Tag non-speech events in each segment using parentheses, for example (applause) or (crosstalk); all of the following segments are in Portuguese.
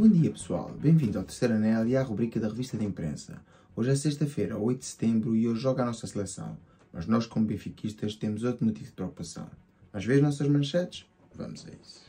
Bom dia pessoal, bem-vindos ao terceiro anel e à rubrica da revista de imprensa. Hoje é sexta-feira, 8 de setembro, e hoje joga a nossa seleção. Mas nós, como benfiquistas, temos outro motivo de preocupação. Mas vê as nossas manchetes? Vamos a isso.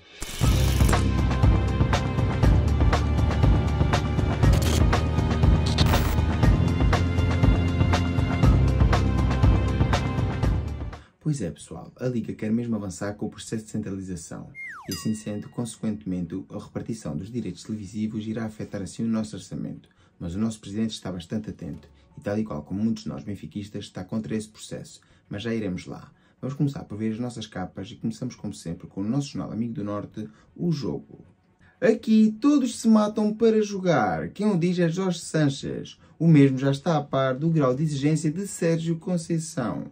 Pois é, pessoal, a Liga quer mesmo avançar com o processo de centralização e, assim sendo, consequentemente, a repartição dos direitos televisivos irá afetar assim o nosso orçamento. Mas o nosso Presidente está bastante atento e, tal e qual como muitos de nós benfiquistas, está contra esse processo. Mas já iremos lá. Vamos começar por ver as nossas capas e começamos, como sempre, com o nosso jornal Amigo do Norte, o jogo. Aqui todos se matam para jogar. Quem o diz é Jorge Sanches. O mesmo já está a par do grau de exigência de Sérgio Conceição.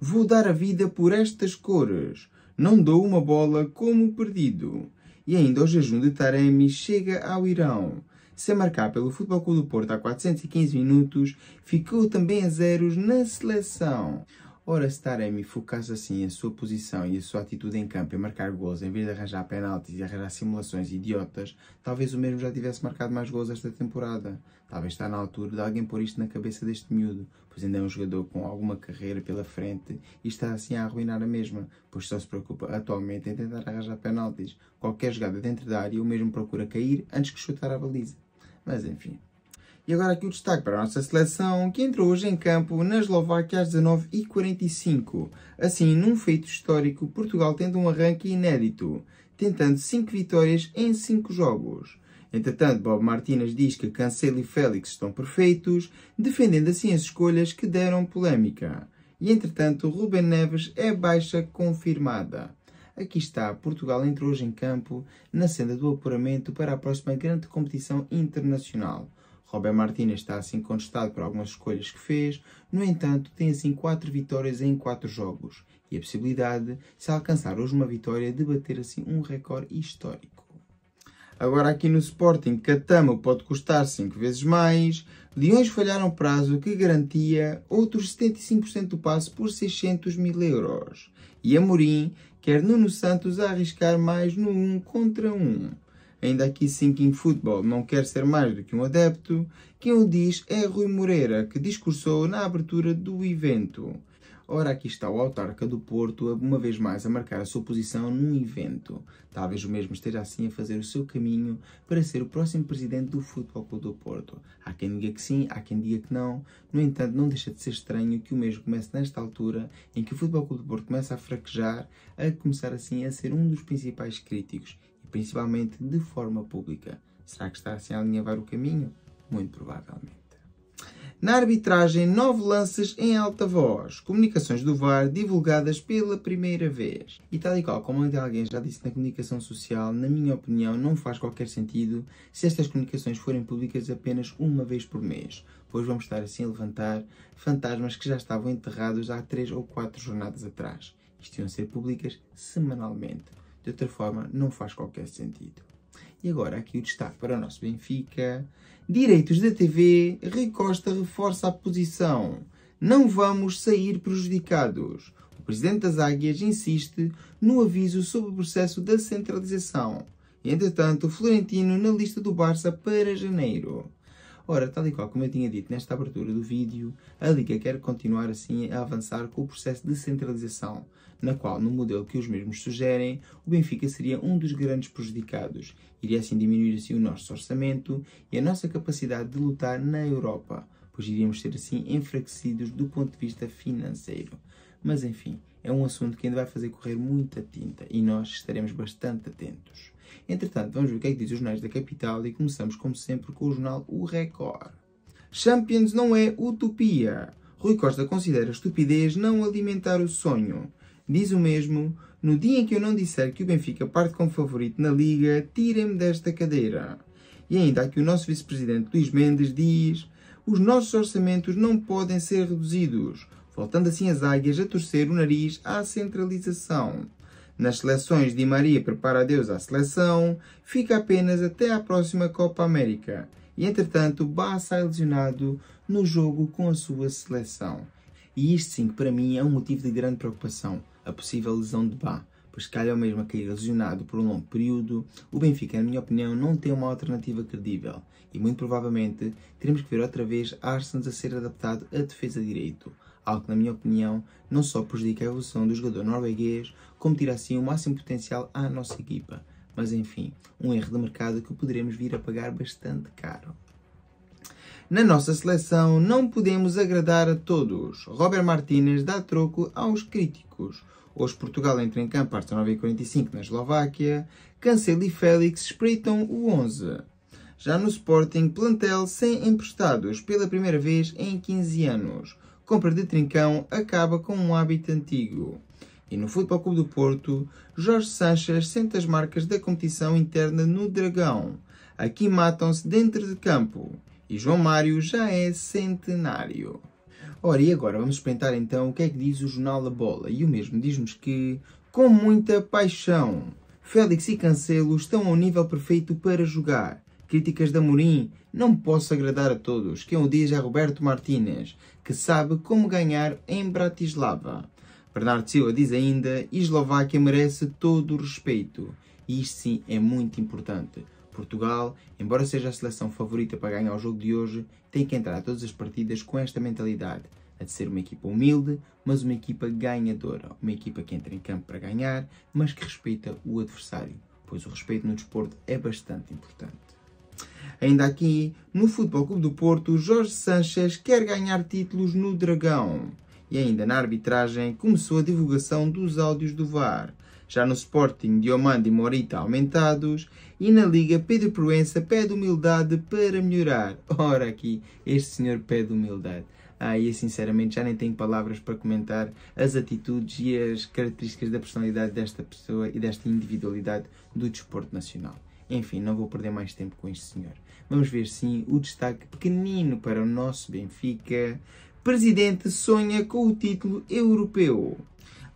Vou dar a vida por estas cores. Não dou uma bola como perdido. E ainda o jejum de Taremi chega ao Irão. Sem marcar pelo Futebol Clube do Porto há 415 minutos, ficou também a zeros na seleção. Ora, se Taremi focasse assim a sua posição e a sua atitude em campo em marcar gols, em vez de arranjar penaltis e arranjar simulações idiotas, talvez o mesmo já tivesse marcado mais gols esta temporada. Talvez está na altura de alguém pôr isto na cabeça deste miúdo, pois ainda é um jogador com alguma carreira pela frente e está assim a arruinar a mesma, pois só se preocupa atualmente em tentar arranjar penaltis. Qualquer jogada dentro da área, o mesmo procura cair antes que chutar a baliza. Mas enfim. E agora aqui o destaque para a nossa seleção, que entrou hoje em campo na Eslováquia às 19h45. Assim, num feito histórico, Portugal tenta um arranque inédito, tentando 5 vitórias em 5 jogos. Entretanto, Bob Martínez diz que Cancelo e Félix estão perfeitos, defendendo assim as escolhas que deram polémica. E entretanto, Ruben Neves é baixa confirmada. Aqui está, Portugal entrou hoje em campo na senda do apuramento para a próxima grande competição internacional. Robert Martínez está assim contestado por algumas escolhas que fez, no entanto, tem assim 4 vitórias em 4 jogos e a possibilidade, se alcançar hoje uma vitória, de bater assim um recorde histórico. Agora aqui no Sporting, Catama pode custar 5 vezes mais, Leões falharam prazo que garantia outros 75% do passe por 600 mil euros. E Amorim quer Nuno Santos arriscar mais no 1 contra 1. Ainda aqui Sinking Football não quer ser mais do que um adepto. Quem o diz é Rui Moreira, que discursou na abertura do evento. Ora, aqui está o autarca do Porto, uma vez mais, a marcar a sua posição num evento. Talvez o mesmo esteja assim a fazer o seu caminho para ser o próximo presidente do Futebol Clube do Porto. Há quem diga que sim, há quem diga que não. No entanto, não deixa de ser estranho que o mesmo comece nesta altura, em que o Futebol Clube do Porto começa a fraquejar, a começar assim a ser um dos principais críticos, principalmente de forma pública. Será que está assim a alinhavar o caminho? Muito provavelmente. Na arbitragem, nove lances em alta voz. Comunicações do VAR divulgadas pela primeira vez. E tal e qual como alguém já disse na comunicação social, na minha opinião, não faz qualquer sentido se estas comunicações forem públicas apenas uma vez por mês, pois vamos estar assim a levantar fantasmas que já estavam enterrados há três ou quatro jornadas atrás. Isto iam ser públicas semanalmente. De outra forma, não faz qualquer sentido. E agora aqui o destaque para o nosso Benfica. Direitos da TV, Rui Costa reforça a posição. Não vamos sair prejudicados. O presidente das Águias insiste no aviso sobre o processo da centralização. Entretanto, Florentino na lista do Barça para janeiro. Ora, tal e qual como eu tinha dito nesta abertura do vídeo, a Liga quer continuar assim a avançar com o processo de centralização, na qual, no modelo que os mesmos sugerem, o Benfica seria um dos grandes prejudicados. Iria assim diminuir assim o nosso orçamento e a nossa capacidade de lutar na Europa, pois iríamos ser assim enfraquecidos do ponto de vista financeiro. Mas enfim, é um assunto que ainda vai fazer correr muita tinta e nós estaremos bastante atentos. Entretanto, vamos ver o que é que diz os jornais da capital e começamos, como sempre, com o jornal O Record. Champions não é utopia. Rui Costa considera estupidez não alimentar o sonho. Diz o mesmo, no dia em que eu não disser que o Benfica parte como favorito na Liga, tirem-me desta cadeira. E ainda aqui o nosso vice-presidente Luís Mendes diz, os nossos orçamentos não podem ser reduzidos, voltando assim as águias a torcer o nariz à centralização. Nas seleções, Di Maria prepara adeus à seleção, fica apenas até à próxima Copa América. E entretanto, Bá sai lesionado no jogo com a sua seleção. E isto sim para mim é um motivo de grande preocupação, a possível lesão de Bá, pois calhar mesmo a cair lesionado por um longo período, o Benfica, na minha opinião, não tem uma alternativa credível e muito provavelmente teremos que ver outra vez Arsens a ser adaptado a defesa direito, algo que, na minha opinião, não só prejudica a evolução do jogador norueguês, como tira assim o máximo potencial à nossa equipa. Mas enfim, um erro de mercado que poderemos vir a pagar bastante caro. Na nossa seleção não podemos agradar a todos. Robert Martínez dá troco aos críticos. Hoje Portugal entra em campo às 19h45 na Eslováquia. Cancelo e Félix espreitam o 11. Já no Sporting, plantel sem emprestados pela primeira vez em 15 anos. Compra de Trincão acaba com um hábito antigo. E no Futebol Clube do Porto, Jorge Sanches sente as marcas da competição interna no Dragão. Aqui matam-se dentro de campo. E João Mário já é centenário. Ora, e agora vamos experimentar então o que é que diz o Jornal da Bola. E o mesmo diz-nos que, com muita paixão, Félix e Cancelo estão ao nível perfeito para jogar. Críticas de Amorim não posso agradar a todos. Quem o diz é Roberto Martínez, que sabe como ganhar em Bratislava. Bernardo Silva diz ainda: Eslováquia merece todo o respeito. E isto sim é muito importante. Portugal, embora seja a seleção favorita para ganhar o jogo de hoje, tem que entrar a todas as partidas com esta mentalidade, a de ser uma equipa humilde, mas uma equipa ganhadora, uma equipa que entra em campo para ganhar, mas que respeita o adversário, pois o respeito no desporto é bastante importante. Ainda aqui, no Futebol Clube do Porto, Jorge Sanchez quer ganhar títulos no Dragão. E ainda na arbitragem começou a divulgação dos áudios do VAR. Já no Sporting, Diomande e Morita aumentados. E na Liga, Pedro Proença pede humildade para melhorar. (laughs) Ora aqui, este senhor pede humildade. Ah, e sinceramente já nem tenho palavras para comentar as atitudes e as características da personalidade desta pessoa e desta individualidade do desporto nacional. Enfim, não vou perder mais tempo com este senhor. Vamos ver sim o destaque pequenino para o nosso Benfica. Presidente sonha com o título europeu.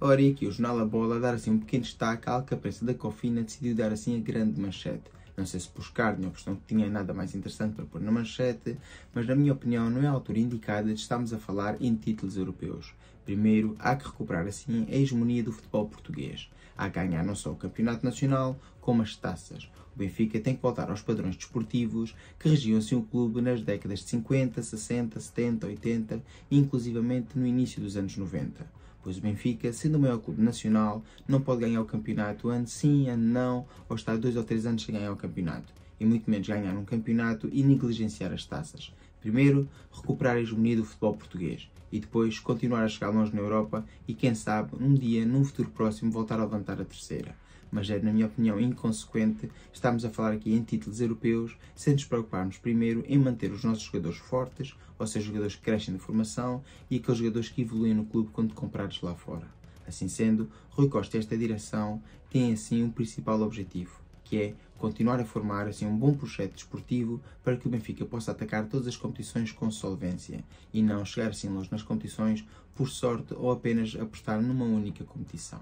Ora, e aqui o Jornal A Bola a dar assim um pequeno destaque à alcapreça da Cofina decidiu dar assim a grande manchete. Não sei se por escárnio ou questão que tinha nada mais interessante para pôr na manchete, mas na minha opinião não é a altura indicada de estarmos a falar em títulos europeus. Primeiro, há que recuperar assim a hegemonia do futebol português. Há que ganhar não só o campeonato nacional, como as taças. O Benfica tem que voltar aos padrões desportivos que regiam assim o clube nas décadas de 50, 60, 70, 80 e inclusivamente no início dos anos 90. Pois o Benfica, sendo o maior clube nacional, não pode ganhar o campeonato ano sim, ano não, ou estar dois ou três anos sem ganhar o campeonato. E muito menos ganhar um campeonato e negligenciar as taças. Primeiro, recuperar a hegemonia do futebol português e depois continuar a chegar longe na Europa e, quem sabe, um dia, num futuro próximo, voltar a levantar a terceira mas é, na minha opinião, inconsequente estarmos a falar aqui em títulos europeus sem nos preocuparmos primeiro em manter os nossos jogadores fortes, ou seja, jogadores que crescem de formação e aqueles jogadores que evoluem no clube quando comprados lá fora. Assim sendo, Rui Costa e esta direção têm assim um principal objetivo, que é continuar a formar assim um bom projeto desportivo para que o Benfica possa atacar todas as competições com solvência e não chegar assim longe nas competições por sorte ou apenas apostar numa única competição.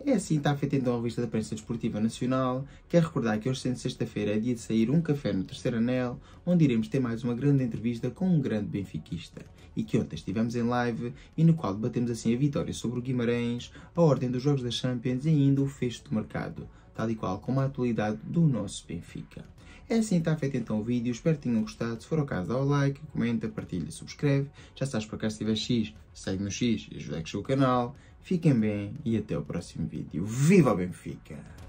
É assim, está feita então a revista da Prensa Desportiva Nacional. Quero recordar que hoje, sendo sexta-feira, é dia de sair um café no Terceiro Anel, onde iremos ter mais uma grande entrevista com um grande benfiquista. E que ontem estivemos em live e no qual debatemos assim a vitória sobre o Guimarães, a ordem dos jogos da Champions e ainda o fecho do mercado, tal e qual como a atualidade do nosso Benfica. É assim está feito então o vídeo, espero que tenham gostado. Se for o caso, dá o like, comenta, partilha, subscreve. Já sabes para cá se tiver X, segue no X e ajuda a crescer o canal. Fiquem bem e até o próximo vídeo. Viva o Benfica!